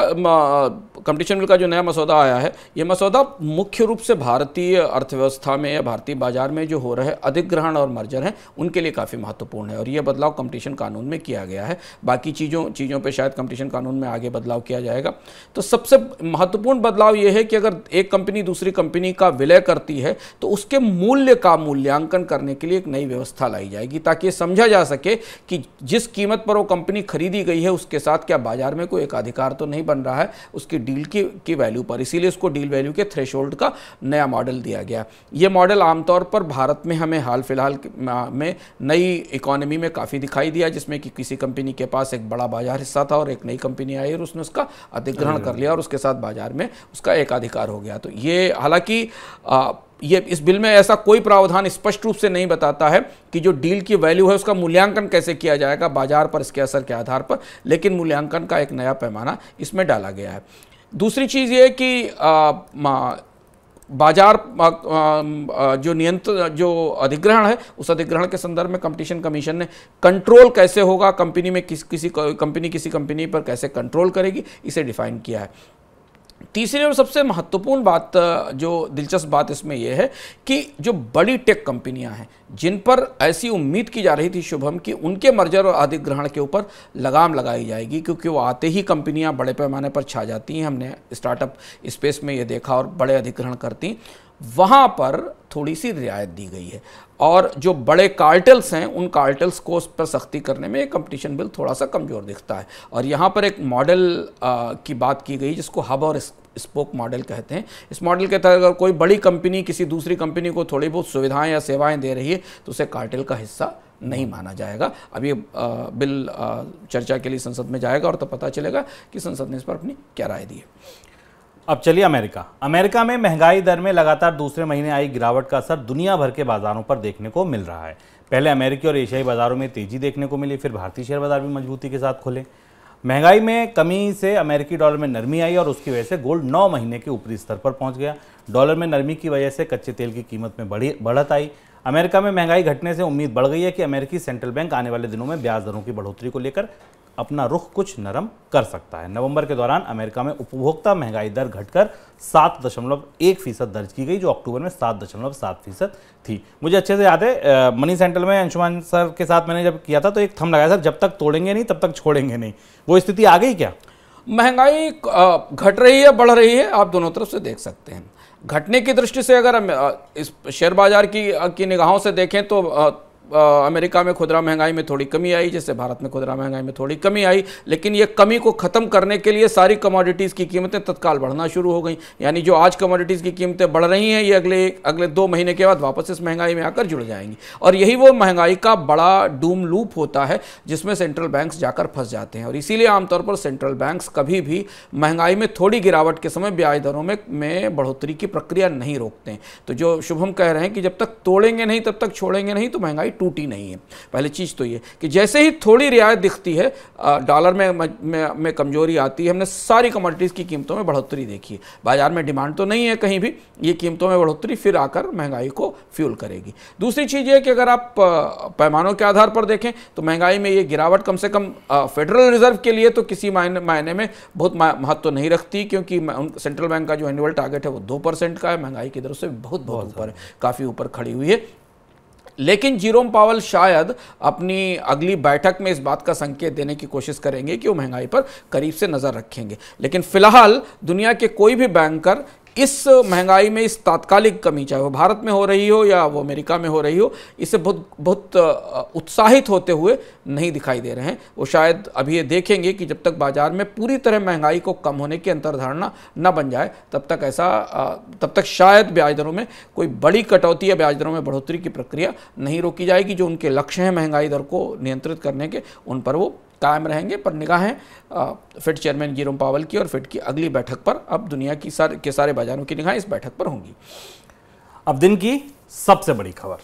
B: कंपटीशन बिल का जो नया मसौदा आया है, ये मसौदा मुख्य रूप से भारतीय अर्थव्यवस्था में या भारतीय बाज़ार में जो हो रहे अधिग्रहण और मर्जर हैं, उनके लिए काफ़ी महत्वपूर्ण है और ये बदलाव कंपटीशन कानून में किया गया है। बाकी चीज़ों चीज़ों पर शायद कंपटीशन कानून में आगे बदलाव किया जाएगा। तो सबसे महत्वपूर्ण बदलाव ये है कि अगर एक कंपनी दूसरी कंपनी का विलय करती है तो उसके मूल्य का मूल्यांकन करने के लिए एक नई व्यवस्था लाई जाएगी, ताकि समझा जा सके कि जिस कीमत पर वो कंपनी खरीदी गई है, उसके साथ क्या बाज़ार में कोई एक अधिकार तो नहीं बन रहा है, उसकी डील की की वैल्यू पर। इसीलिए उसको डील वैल्यू के थ्रेश का नया मॉडल दिया गया। ये मॉडल आमतौर पर भारत में हमें हाल फ़िलहाल में नई इकोनॉमी में काफ़ी दिखाई दिया, जिसमें कि किसी कंपनी के पास एक बड़ा बाज़ार हिस्सा था और एक नई कंपनी आई और उसने उसका अधिग्रहण कर लिया और उसके साथ बाज़ार में उसका एकाधिकार हो गया। तो ये, हालाँकि ये इस बिल में ऐसा कोई प्रावधान स्पष्ट रूप से नहीं बताता है कि जो डील की वैल्यू है उसका मूल्यांकन कैसे किया जाएगा, बाज़ार पर इसके असर के आधार पर, लेकिन मूल्यांकन का एक नया पैमाना इसमें डाला गया है। दूसरी चीज़ ये कि बाज़ार जो नियंत्रण जो अधिग्रहण है, उस अधिग्रहण के संदर्भ में कंपटीशन कमीशन ने कंट्रोल कैसे होगा कंपनी में किस, किसी कंपनी किसी कंपनी पर कैसे कंट्रोल करेगी, इसे डिफाइन किया है। तीसरी और सबसे महत्वपूर्ण बात जो दिलचस्प बात इसमें यह है कि जो बड़ी टेक कंपनियाँ हैं, जिन पर ऐसी उम्मीद की जा रही थी शुभम कि उनके मर्जर और अधिग्रहण के ऊपर लगाम लगाई जाएगी, क्योंकि वो आते ही कंपनियाँ बड़े पैमाने पर छा जाती हैं। हमने स्टार्टअप स्पेस में ये देखा और बड़े अधिग्रहण करती। वहाँ पर थोड़ी सी रियायत दी गई है। और जो बड़े कार्टल्स हैं, उन कार्टल्स को उस पर सख्ती करने में कंपटीशन बिल थोड़ा सा कमज़ोर दिखता है। और यहाँ पर एक मॉडल की बात की गई, जिसको हब और स्पोक मॉडल कहते हैं। इस मॉडल के तहत अगर कोई बड़ी कंपनी किसी दूसरी कंपनी को थोड़ी बहुत सुविधाएँ या सेवाएँ दे रही है तो उसे कार्टेल का हिस्सा नहीं माना जाएगा। अब ये बिल चर्चा के लिए संसद में जाएगा और तो पता चलेगा कि संसद ने इस पर अपनी क्या राय दी है।
A: अब चलिए अमेरिका। अमेरिका में महँगाई दर में लगातार दूसरे महीने आई गिरावट का असर दुनिया भर के बाजारों पर देखने को मिल रहा है। पहले अमेरिकी और एशियाई बाजारों में तेज़ी देखने को मिली, फिर भारतीय शेयर बाज़ार भी मजबूती के साथ खुले। महँगाई में कमी से अमेरिकी डॉलर में नरमी आई और उसकी वजह से गोल्ड नौ महीने के ऊपरी स्तर पर पहुँच गया। डॉलर में नरमी की वजह से कच्चे तेल की कीमत में बढ़ी, बढ़त आई। अमेरिका में महँगाई घटने से उम्मीद बढ़ गई है कि अमेरिकी सेंट्रल बैंक आने वाले दिनों में ब्याज दरों की बढ़ोतरी को लेकर अपना रुख कुछ नरम कर सकता है। नवंबर के दौरान अमेरिका में उपभोक्ता महँगाई दर घटकर सात दशमलव एक फ़ीसद दर्ज की गई, जो अक्टूबर में सात दशमलव सात फ़ीसद थी। मुझे अच्छे से याद है मनी सेंट्रल में अंशुमान सर के साथ मैंने जब किया था तो एक थम लगाया, सर, जब तक तोड़ेंगे नहीं, तब तक छोड़ेंगे नहीं। वो स्थिति आ गई क्या?
B: महँगाई घट रही है, बढ़ रही है, आप दोनों तरफ़ से देख सकते हैं। घटने की दृष्टि से अगर इस शेयर बाज़ार की की निगाहों से देखें तो अमेरिका में खुदरा महँगाई में थोड़ी कमी आई जैसे भारत में खुदरा महँगाई में थोड़ी कमी आई, लेकिन ये कमी को ख़त्म करने के लिए सारी कमोडिटीज़ की कीमतें तत्काल बढ़ना शुरू हो गई। यानी जो आज कमोडिटीज़ की कीमतें बढ़ रही हैं, ये अगले अगले दो महीने के बाद वापस इस महँगाई में आकर जुड़ जाएँगी। और यही वो महँगाई का बड़ा डूम लूप होता है, जिसमें सेंट्रल बैंक्स जाकर फंस जाते हैं। और इसीलिए आमतौर पर सेंट्रल बैंक्स कभी भी महँगाई में थोड़ी गिरावट के समय ब्याज दरों में में बढ़ोतरी की प्रक्रिया नहीं रोकते हैं। तो जो शुभम कह रहे हैं कि जब तक तोड़ेंगे नहीं, तब तक छोड़ेंगे नहीं तो महँगाई टूटी नहीं है। पहली चीज़ तो ये कि जैसे ही थोड़ी रियायत दिखती है डॉलर में में, में कमज़ोरी आती है हमने सारी कमोडिटीज़ की कीमतों में बढ़ोतरी देखी है। बाज़ार में डिमांड तो नहीं है कहीं भी ये कीमतों में बढ़ोतरी फिर आकर महँगाई को फ्यूल करेगी। दूसरी चीज़ ये कि अगर आप पैमानों के आधार पर देखें तो महँगाई में ये गिरावट कम से कम फेडरल रिज़र्व के लिए तो किसी मायने में बहुत महत्व नहीं रखती क्योंकि सेंट्रल बैंक का जो एनुअल टारगेट है वो दो परसेंट का है महँगाई की दर से बहुत बहुत ऊपर है काफ़ी ऊपर खड़ी हुई है। लेकिन जीरोम पावल शायद अपनी अगली बैठक में इस बात का संकेत देने की कोशिश करेंगे कि वो महँगाई पर करीब से नज़र रखेंगे। लेकिन फ़िलहाल दुनिया के कोई भी बैंकर इस महँगाई में इस तात्कालिक कमी, चाहे वो भारत में हो रही हो या वो अमेरिका में हो रही हो इससे बहुत बहुत उत्साहित होते हुए नहीं दिखाई दे रहे हैं। वो शायद अभी ये देखेंगे कि जब तक बाज़ार में पूरी तरह महँगाई को कम होने की अंतर्धारणा न बन जाए, तब तक ऐसा तब तक शायद ब्याज दरों में कोई बड़ी कटौती या ब्याज दरों में बढ़ोतरी की प्रक्रिया नहीं रोकी जाएगी। जो उनके लक्ष्य हैं महँगाई दर को नियंत्रित करने के, उन पर वो कायम रहेंगे, पर निगाहें फिड चेयरमैन जीरोम पावल की और फेड की अगली बैठक पर अब दुनिया की सारे, के सारे बाजारों की निगाहें इस बैठक पर होंगी।
A: अब दिन की सबसे बड़ी खबर।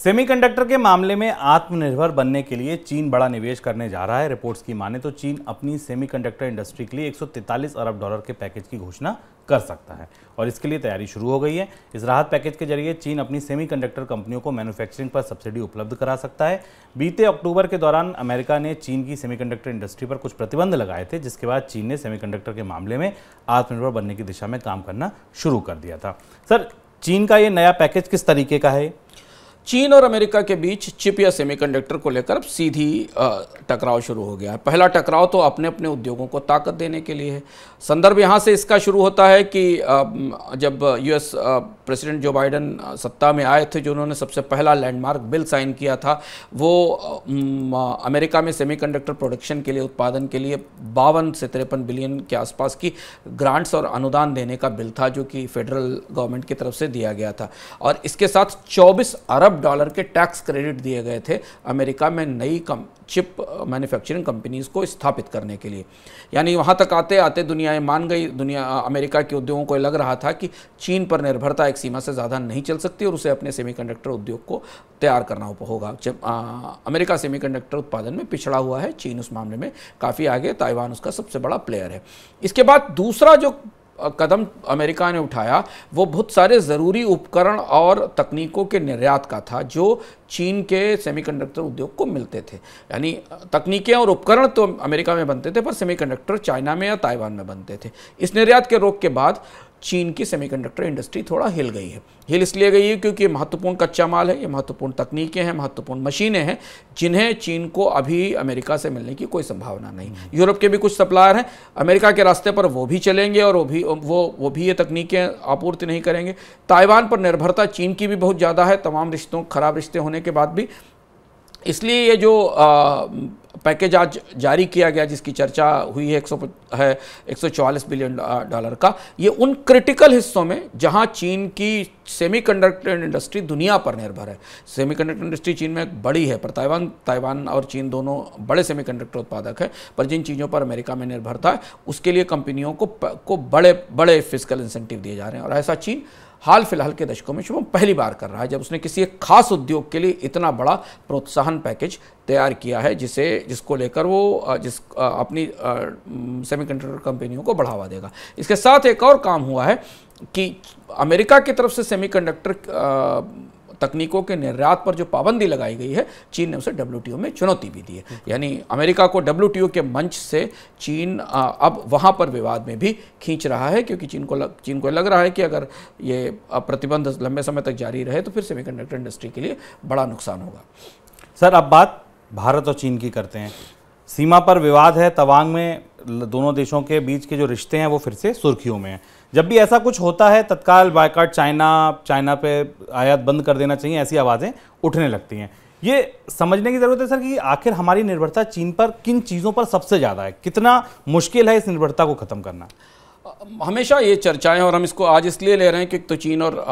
A: सेमीकंडक्टर के मामले में आत्मनिर्भर बनने के लिए चीन बड़ा निवेश करने जा रहा है। रिपोर्ट्स की माने तो चीन अपनी सेमीकंडक्टर इंडस्ट्री के लिए 143 अरब डॉलर के पैकेज की घोषणा कर सकता है और इसके लिए तैयारी शुरू हो गई है। इस राहत पैकेज के ज़रिए चीन अपनी सेमीकंडक्टर कंपनियों को मैन्युफैक्चरिंग पर सब्सिडी उपलब्ध करा सकता है। बीते अक्टूबर के दौरान अमेरिका ने चीन की सेमीकंडक्टर इंडस्ट्री पर कुछ प्रतिबंध लगाए थे, जिसके बाद चीन ने सेमीकंडक्टर के मामले में आत्मनिर्भर बनने की दिशा में काम करना शुरू कर दिया था। सर, चीन का ये नया पैकेज किस तरीके का है?
B: चीन और अमेरिका के बीच चिप या सेमीकंडक्टर को लेकर अब सीधी टकराव शुरू हो गया है। पहला टकराव तो अपने अपने उद्योगों को ताकत देने के लिए है। संदर्भ यहाँ से इसका शुरू होता है कि जब यूएस प्रेसिडेंट जो बाइडन सत्ता में आए थे, जो उन्होंने सबसे पहला लैंडमार्क बिल साइन किया था, वो अमेरिका में सेमीकंडक्टर प्रोडक्शन के लिए, उत्पादन के लिए बावन से तिरपन बिलियन के आसपास की ग्रांट्स और अनुदान देने का बिल था, जो कि फेडरल गवर्नमेंट की तरफ़ से दिया गया था। और इसके साथ 24 अरब डॉलर के टैक्स क्रेडिट दिए गए थे, अमेरिका में नई कम चिप मैन्युफैक्चरिंग कंपनीज़ को स्थापित करने के लिए। यानी वहाँ तक आते आते दुनिया मान गई, दुनिया अमेरिका के उद्योगों को लग रहा था कि चीन पर निर्भरता एक सीमा से ज़्यादा नहीं चल सकती और उसे अपने सेमीकंडक्टर उद्योग को तैयार करना होगा। जब अमेरिका सेमीकंडक्टर उत्पादन में पिछड़ा हुआ है, चीन उस मामले में काफ़ी आगे, ताइवान उसका सबसे बड़ा प्लेयर है। इसके बाद दूसरा जो कदम अमेरिका ने उठाया, वो बहुत सारे ज़रूरी उपकरण और तकनीकों के निर्यात का था जो चीन के सेमीकंडक्टर उद्योग को मिलते थे। यानी तकनीकें और उपकरण तो अमेरिका में बनते थे, पर सेमीकंडक्टर चाइना में या ताइवान में बनते थे। इस निर्यात के रोक के बाद चीन की सेमीकंडक्टर इंडस्ट्री थोड़ा हिल गई है। हिल इसलिए गई है क्योंकि ये महत्वपूर्ण कच्चा माल है, ये महत्वपूर्ण तकनीकें हैं, महत्वपूर्ण मशीनें हैं, जिन्हें चीन को अभी अमेरिका से मिलने की कोई संभावना नहीं यूरोप के भी कुछ सप्लायर हैं, अमेरिका के रास्ते पर वो भी चलेंगे और वो भी, वो वो भी ये तकनीकें आपूर्ति नहीं करेंगे। ताइवान पर निर्भरता चीन की भी बहुत ज़्यादा है, तमाम रिश्तों, खराब रिश्ते होने के बाद भी इसलिए ये जो पैकेज आज जारी किया गया, जिसकी चर्चा हुई है 100 है 144 बिलियन डॉलर का, ये उन क्रिटिकल हिस्सों में, जहाँ चीन की सेमीकंडक्टर इंडस्ट्री दुनिया पर निर्भर है। सेमीकंडक्टर इंडस्ट्री चीन में बड़ी है, पर ताइवान ताइवान और चीन दोनों बड़े सेमीकंडक्टर उत्पादक हैं, पर जिन चीज़ों पर अमेरिका में निर्भरता है, उसके लिए कंपनियों को को बड़े बड़े फ़िज़िकल इंसेंटिव दिए जा रहे हैं। और ऐसा चीन हाल फ़िलहाल के दशकों में शुभम पहली बार कर रहा है, जब उसने किसी एक खास उद्योग के लिए इतना बड़ा प्रोत्साहन पैकेज तैयार किया है, जिसे, जिसको लेकर वो जिस अपनी सेमीकंडक्टर कंपनियों को बढ़ावा देगा। इसके साथ एक और काम हुआ है कि अमेरिका की तरफ़ से सेमीकंडक्टर तकनीकों के निर्यात पर जो पाबंदी लगाई गई है चीन ने उसे डब्ल्यू में चुनौती भी दी है। यानी अमेरिका को डब्ल्यूटीओ के मंच से चीन अब वहाँ पर विवाद में भी खींच रहा है क्योंकि चीन को लग, चीन को लग रहा है कि अगर ये प्रतिबंध लंबे समय तक जारी रहे तो फिर सेमीकंडक्टर इंडस्ट्री के लिए बड़ा नुकसान होगा।
A: सर अब बात भारत और चीन की करते हैं। सीमा पर विवाद है तवांग में दोनों देशों के बीच के जो रिश्ते हैं वो फिर से सुर्खियों में हैं। जब भी ऐसा कुछ होता है, तत्काल बायकाट चाइना चाइना पे आयात बंद कर देना चाहिए, ऐसी आवाज़ें उठने लगती हैं। ये समझने की ज़रूरत है सर कि आखिर हमारी निर्भरता चीन पर किन चीज़ों पर सबसे ज़्यादा है? कितना मुश्किल है इस निर्भरता को ख़त्म करना?
B: हमेशा ये चर्चाएँ और हम इसको आज इसलिए ले रहे हैं कि तो चीन और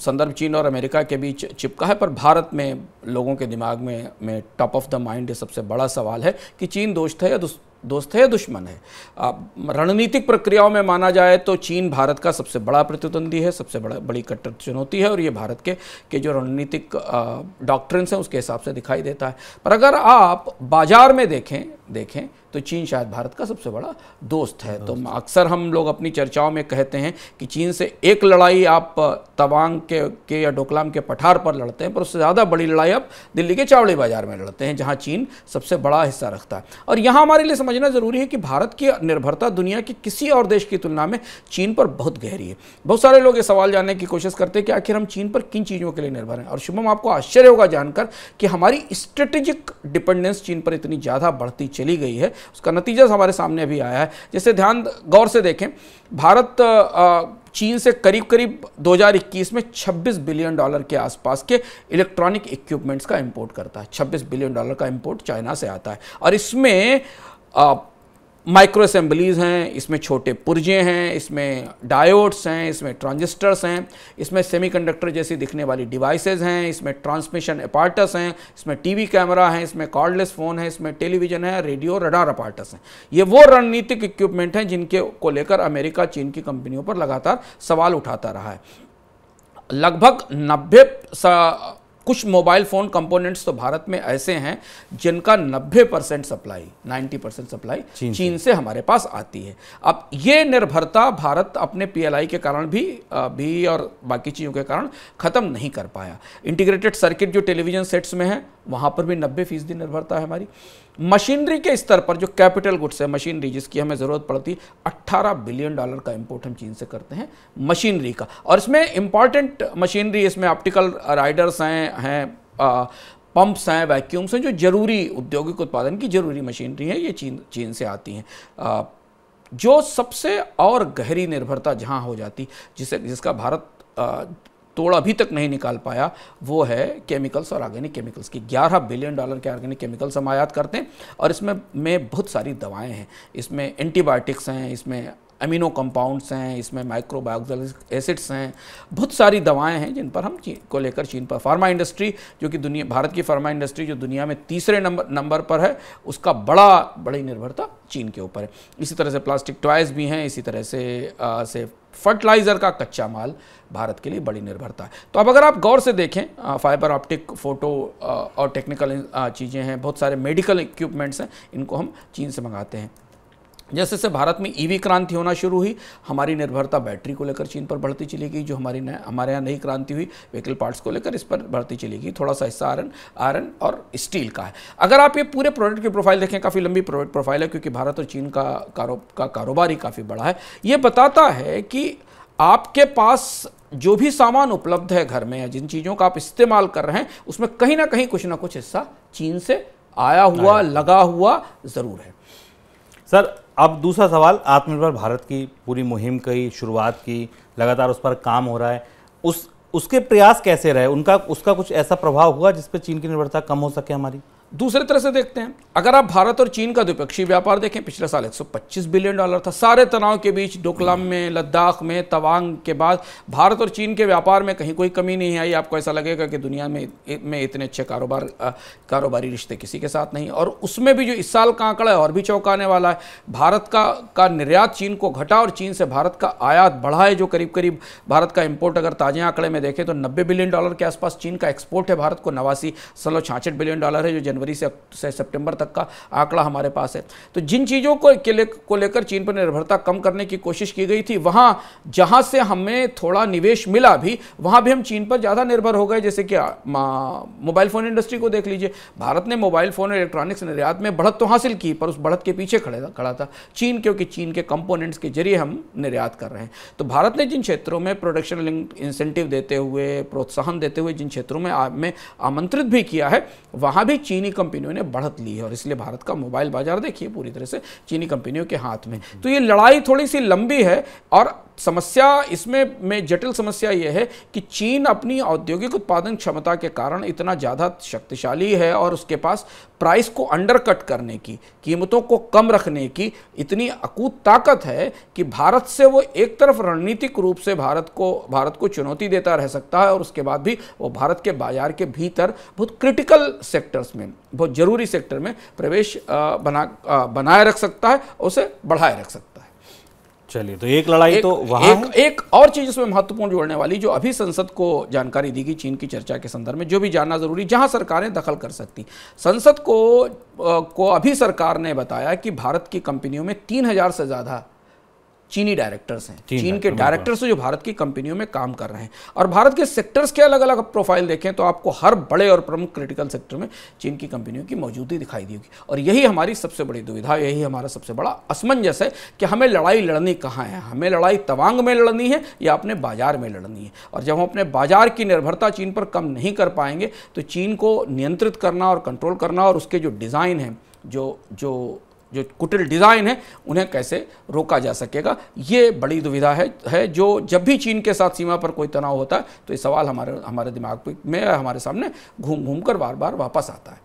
B: संदर्भ चीन और अमेरिका के बीच चिपका है, पर भारत में लोगों के दिमाग में में टॉप ऑफ़ द माइंड सबसे बड़ा सवाल है कि चीन दोस्त है या दोस्त है या दुश्मन है। रणनीतिक प्रक्रियाओं में माना जाए तो चीन भारत का सबसे बड़ा प्रतिद्वंदी है सबसे बड़ा बड़ी कट्टर चुनौती है और ये भारत के के जो रणनीतिक डॉक्ट्रिन्स हैं उसके हिसाब से दिखाई देता है। पर अगर आप बाज़ार में देखें देखें तो चीन शायद भारत का सबसे बड़ा दोस्त है। दोस्त। तो अक्सर हम लोग अपनी चर्चाओं में कहते हैं कि चीन से एक लड़ाई आप तवांग के के या डोकलाम के पठार पर लड़ते हैं पर उससे ज़्यादा बड़ी लड़ाई आप दिल्ली के चावड़ी बाज़ार में लड़ते हैं जहाँ चीन सबसे बड़ा हिस्सा रखता है। और यहाँ हमारे लिए समझना ज़रूरी है कि भारत की निर्भरता दुनिया के किसी और देश की तुलना में चीन पर बहुत गहरी है। बहुत सारे लोग ये सवाल जानने की कोशिश करते हैं कि आखिर हम चीन पर किन चीज़ों के लिए निर्भर हैं? और शुभम, आपको आश्चर्य होगा जानकर कि हमारी स्ट्रेटेजिक डिपेंडेंस चीन पर इतनी ज़्यादा बढ़ती चली गई है। उसका नतीजा हमारे सामने अभी आया है। जैसे ध्यान, गौर से देखें, भारत चीन से करीब करीब 2021 में 26 बिलियन डॉलर के आसपास के इलेक्ट्रॉनिक इक्विपमेंट्स का इंपोर्ट करता है। 26 बिलियन डॉलर का इंपोर्ट चाइना से आता है। और इसमें माइक्रो असेंबलीज हैं, इसमें छोटे पुर्जे हैं, इसमें डायोड्स हैं, इसमें ट्रांजिस्टर्स हैं, इसमें सेमीकंडक्टर जैसी दिखने वाली डिवाइसेस हैं, इसमें ट्रांसमिशन अपार्टस हैं, इसमें टीवी कैमरा है, इसमें कॉर्डलेस फ़ोन है, इसमें टेलीविज़न है रेडियो रडार अपार्टस हैं। ये वो रणनीतिक इक्विपमेंट हैं जिनके को लेकर अमेरिका, चीन की कंपनियों पर लगातार सवाल उठाता रहा है। लगभग नब्बे कुछ मोबाइल फ़ोन कंपोनेंट्स तो भारत में ऐसे हैं जिनका 90 परसेंट सप्लाई 90 परसेंट सप्लाई
A: चीन
B: चीन, से हमारे पास आती है। अब ये निर्भरता भारत अपने पीएलआई के कारण भी भी और बाकी चीज़ों के कारण ख़त्म नहीं कर पाया। इंटीग्रेटेड सर्किट जो टेलीविज़न सेट्स में है वहाँ पर भी नब्बे फ़ीसदी निर्भरता है हमारी। मशीनरी के स्तर पर जो कैपिटल गुड्स है मशीनरी जिसकी हमें ज़रूरत पड़ती 18 बिलियन डॉलर का इंपोर्ट हम चीन से करते हैं मशीनरी का। और इसमें इंपॉर्टेंट मशीनरी इसमें ऑप्टिकल राइडर्स हैं हैं पंप्स हैं वैक्यूम्स हैं जो ज़रूरी औद्योगिक उत्पादन की ज़रूरी मशीनरी है ये चीन चीन से आती हैं। जो सबसे और गहरी निर्भरता जहाँ हो जाती जिसे जिसका भारत आ, तोड़ अभी तक नहीं निकाल पाया वो है केमिकल्स और ऑर्गेनिक केमिकल्स की। 11 बिलियन डॉलर के ऑर्गेनिक केमिकल्स हम आयात करते हैं और इसमें में बहुत सारी दवाएँ हैं। इसमें एंटीबायोटिक्स हैं इसमें अमीनो कंपाउंड्स हैं इसमें माइक्रोबायोक्सिलिक एसिड्स हैं। बहुत सारी दवाएँ हैं जिन पर हम चीन को लेकर चीन पर फार्मा इंडस्ट्री जो कि दुनिया भारत की फार्मा इंडस्ट्री जो दुनिया में तीसरे नंबर नंबर पर है उसका बड़ा बड़ी निर्भरता चीन के ऊपर है। इसी तरह से प्लास्टिक टॉयज़ भी हैं इसी तरह से आ, से फर्टिलाइज़र का कच्चा माल भारत के लिए बड़ी निर्भरता है। तो अब अगर आप गौर से देखें फाइबर ऑप्टिक फ़ोटो और टेक्निकल चीज़ें हैं, बहुत सारे मेडिकल इक्विपमेंट्स हैं, इनको हम चीन से मंगाते हैं। जैसे जैसे भारत में ईवी क्रांति होना शुरू हुई हमारी निर्भरता बैटरी को लेकर चीन पर बढ़ती चली गई जो हमारी नया हमारे यहाँ नई क्रांति हुई व्हीकल पार्ट्स को लेकर इस पर बढ़ती चली गई थोड़ा सा हिस्सा आयरन आयरन और स्टील का है। अगर आप ये पूरे प्रोडक्ट की प्रोफ़ाइल देखें काफ़ी लंबी प्रोडक्ट प्रोफ़ाइल है क्योंकि भारत और चीन का कारो का कारोबार ही काफ़ी बड़ा है। ये बताता है कि आपके पास जो भी सामान उपलब्ध है घर में या जिन चीज़ों का आप इस्तेमाल कर रहे हैं उसमें कहीं ना कहीं कुछ ना कुछ हिस्सा चीन से आया हुआ। लगा हुआ ज़रूर है।
A: सर अब दूसरा सवाल, आत्मनिर्भर भारत की पूरी मुहिम की शुरुआत की, लगातार उस पर काम हो रहा है। उस, उसके प्रयास कैसे रहे? उनका, उसका कुछ ऐसा प्रभाव हुआ जिस पर चीन की निर्भरता कम हो सके हमारी?
B: दूसरे तरह से देखते हैं। अगर आप भारत और चीन का द्विपक्षीय व्यापार देखें, पिछले साल 125 बिलियन डॉलर था। सारे तनाव के बीच, डोकलाम में, लद्दाख में, तवांग के बाद भारत और चीन के व्यापार में कहीं कोई कमी नहीं आई। आपको ऐसा लगेगा कि दुनिया में में इतने अच्छे कारोबार कारोबारी रिश्ते किसी के साथ नहीं। और उसमें भी जो इस साल का आंकड़ा है, और भी चौंकाने वाला है, भारत का का निर्यात चीन को घटा और चीन से भारत का आयात बढ़ा है जो करीब करीब भारत का इम्पोर्ट अगर ताजे आंकड़े में देखें तो नब्बे बिलियन डॉलर के आसपास चीन का एक्सपोर्ट है। भारत को नवासी बिलियन डॉलर है, जो जनवरी से से सितंबर तक का आंकड़ा हमारे पास है। तो जिन चीज़ों को के ले, को लेकर चीन पर निर्भरता कम करने की कोशिश की गई थी वहाँ जहाँ से हमें थोड़ा निवेश मिला भी वहाँ भी हम चीन पर ज़्यादा निर्भर हो गए। जैसे कि मोबाइल फ़ोन इंडस्ट्री को देख लीजिए। भारत ने मोबाइल फ़ोन इलेक्ट्रॉनिक्स निर्यात में बढ़त तो हासिल की पर उस बढ़त के पीछे खड़े खड़ा था चीन क्योंकि चीन के कंपोनेंट्स के ज़रिए हम निर्यात कर रहे हैं। तो भारत ने जिन क्षेत्रों में प्रोडक्शन लिंक इंसेंटिव देते हुए प्रोत्साहन देते हुए जिन क्षेत्रों में में आमंत्रित भी किया है वहाँ भी चीनी कंपनियों कंपनियों ने बढ़त ली है और इसलिए भारत का मोबाइल बाज़ार देखिए पूरी तरह से चीनी कंपनियों के हाथ में। तो ये लड़ाई थोड़ी सी लंबी है और समस्या इसमें में जटिल समस्या यह है कि चीन अपनी औद्योगिक उत्पादन क्षमता के कारण इतना ज़्यादा शक्तिशाली है और उसके पास प्राइस को अंडरकट करने की कीमतों को कम रखने की इतनी अकूत ताकत है कि भारत से वो एक तरफ़ रणनीतिक रूप से भारत को भारत को चुनौती देता रह सकता है और उसके बाद भी वो भारत के बाज़ार के भीतर बहुत क्रिटिकल सेक्टर्स में बहुत ज़रूरी सेक्टर में प्रवेश बना बनाए रख सकता है उसे बढ़ाए रख सकता है।
A: चलिए तो एक लड़ाई
B: एक,
A: तो वहाँ
B: एक, एक और चीज़ इसमें महत्वपूर्ण जोड़ने वाली जो अभी संसद को जानकारी दी गई चीन की चर्चा के संदर्भ में जो भी जानना ज़रूरी जहाँ सरकारें दखल कर सकती। संसद को को अभी सरकार ने बताया कि भारत की कंपनियों में तीन हज़ार से ज़्यादा चीनी डायरेक्टर्स हैं। चीन चीन के डायरेक्टर्स जो भारत की कंपनियों में काम कर रहे हैं। और भारत के सेक्टर्स के अलग अलग प्रोफ़ाइल देखें तो आपको हर बड़े और प्रमुख क्रिटिकल सेक्टर में चीन की कंपनियों की मौजूदगी दिखाई देगी और यही हमारी सबसे बड़ी दुविधा यही हमारा सबसे बड़ा असमंजस है कि हमें लड़ाई लड़नी कहाँ है? हमें लड़ाई तवांग में लड़नी है या अपने बाज़ार में लड़नी है? और जब हम अपने बाज़ार की निर्भरता चीन पर कम नहीं कर पाएँगे तो चीन को नियंत्रित करना और कंट्रोल करना और उसके जो डिज़ाइन हैं जो जो जो कुटिल डिज़ाइन है, उन्हें कैसे रोका जा सकेगा? ये बड़ी दुविधा है है जो जब भी चीन के साथ सीमा पर कोई तनाव होता है तो ये सवाल हमारे हमारे दिमाग में हमारे सामने घूम घूम कर बार बार वापस आता है।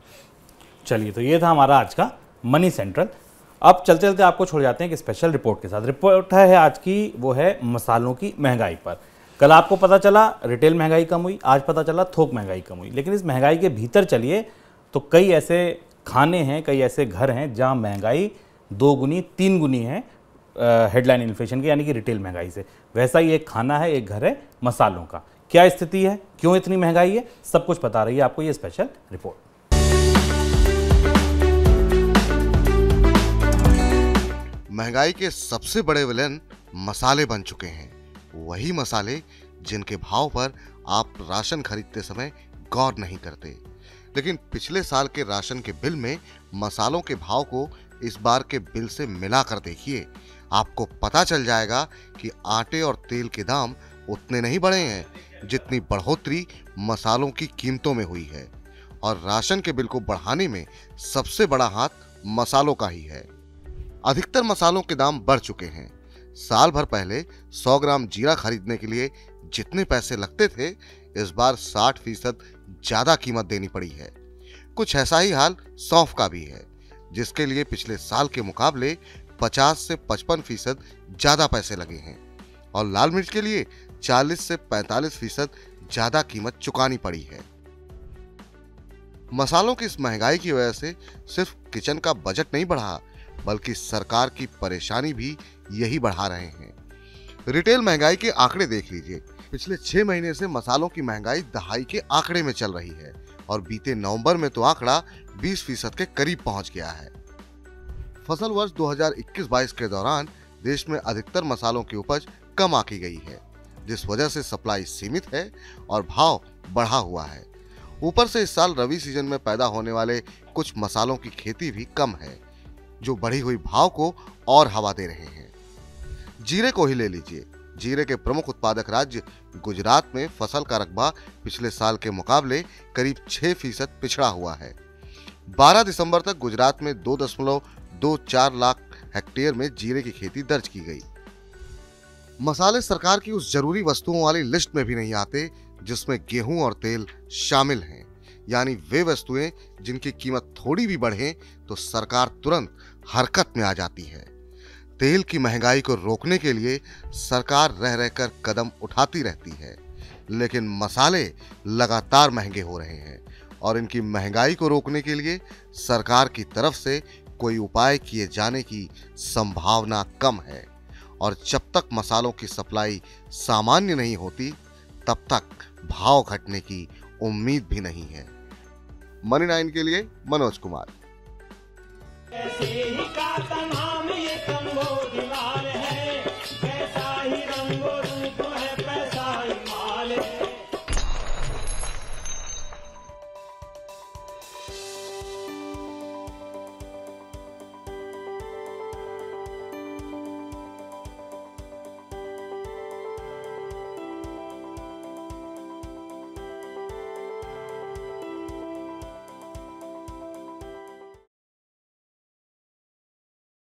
A: चलिए तो ये था हमारा आज का मनी सेंट्रल। अब चलते चलते आपको छोड़ जाते हैं एक स्पेशल रिपोर्ट के साथ। रिपोर्ट है आज की, वो है मसालों की महँगाई पर। कल आपको पता चला, रिटेल महँगाई कम हुई, आज पता चला थोक महँगाई कम हुई। लेकिन इस महँगाई के भीतर चलिए तो कई ऐसे खाने हैं, कई ऐसे घर हैं जहाँ महँगाई दो गुनी, तीन गुनी है हेडलाइन इन्फ्लेशन की, यानी कि रिटेल महँगाई से। वैसा ही एक खाना है, एक घर है, मसालों का। क्या स्थिति है? क्यों इतनी महँगाई है? सब कुछ बता रही है आपको ये स्पेशल रिपोर्ट
C: महँगाई के सबसे बड़े विलन मसाले बन चुके हैं। वही मसाले जिनके भाव पर आप राशन खरीदते समय गौर नहीं करते। लेकिन पिछले साल के राशन के बिल में मसालों के भाव को इस बार के बिल से मिलाकर देखिए, आपको पता चल जाएगा कि आटे और तेल के दाम उतने नहीं बढ़े हैं, जितनी बढ़ोतरी मसालों की कीमतों में हुई है। और राशन के बिल को बढ़ाने में सबसे बड़ा हाथ मसालों का ही है। अधिकतर मसालों के दाम बढ़ चुके हैं। साल भर पहले 100 ग्राम जीरा खरीदने के लिए जितने पैसे लगते थे, इस बार 60 फ़ीसद ज़्यादा कीमत देनी पड़ी है। कुछ ऐसा ही हाल सौंफ का भी है, जिसके लिए पिछले साल के मुकाबले 50 से 55 फ़ीसद ज़्यादा पैसे लगे हैं और लाल मिर्च के लिए 40 से 45 फ़ीसद ज़्यादा कीमत चुकानी पड़ी है। मसालों की इस महँगाई की वजह से सिर्फ़ किचन का बजट नहीं बढ़ा, बल्कि सरकार की परेशानी भी यही बढ़ा रहे हैं। रिटेल महँगाई के आंकड़े देख लीजिए। पिछले छह महीने से मसालों की महँगाई दहाई के आंकड़े में चल रही है और बीते नवंबर में तो आंकड़ा 20 फ़ीसद के करीब पहुँच गया है। फ़सल वर्ष 2021-22 के दौरान देश में अधिकतर मसालों की उपज कम आकी गई है, जिस वजह से सप्लाई सीमित है और भाव बढ़ा हुआ है। ऊपर से इस साल रवि सीज़न में पैदा होने वाले कुछ मसालों की खेती भी कम है, जो बढ़ी हुई भाव को और हवा दे रहे हैं। जीरे को ही ले लीजिए। जीरे के प्रमुख उत्पादक राज्य गुजरात में फ़सल का रकबा पिछले साल के मुकाबले करीब छह फ़ीसद पिछड़ा हुआ है। 12 दिसंबर तक गुजरात में दो दशमलव दो चार लाख हेक्टेयर में जीरे की खेती दर्ज की गई। मसाले सरकार की उस ज़रूरी वस्तुओं वाली लिस्ट में भी नहीं आते, जिसमें गेहूँ और तेल शामिल हैं। यानी वे वस्तुएँ जिनकी कीमत थोड़ी भी बढ़े तो सरकार तुरंत हरकत में आ जाती है। तेल की महँगाई को रोकने के लिए सरकार रह रहकर कदम उठाती रहती है, लेकिन मसाले लगातार महँगे हो रहे हैं और इनकी महँगाई को रोकने के लिए सरकार की तरफ़ से कोई उपाय किए जाने की संभावना कम है। और जब तक मसालों की सप्लाई सामान्य नहीं होती, तब तक भाव घटने की उम्मीद भी नहीं है। मनी नाइन के लिए मनोज कुमार।